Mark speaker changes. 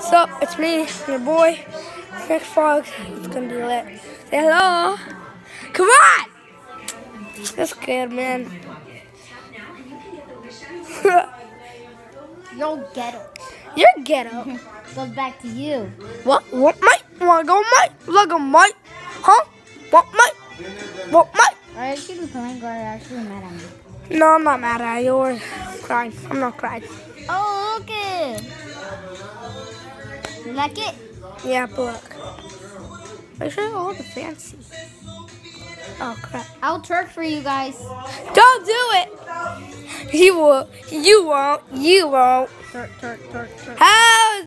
Speaker 1: So it's me, your boy, Nick Frog. It's gonna be lit. Say hello. Come on. That's good, man.
Speaker 2: Yo, ghetto.
Speaker 1: You're ghetto.
Speaker 2: Goes back to you.
Speaker 1: What? What, mate? Wanna go, mate? Look, mate. Huh? What, mate? What, mate?
Speaker 2: Are you actually playing or are you actually mad at me?
Speaker 1: No, I'm not mad at you. You're crying. I'm not crying.
Speaker 2: Oh, look it. You like it?
Speaker 1: Yeah, but look. Make sure all the fancy. Oh crap!
Speaker 2: I'll twerk for you guys.
Speaker 1: Don't do it. You will. You won't. You won't.
Speaker 2: Twerk, twerk, twerk, twerk.
Speaker 1: How?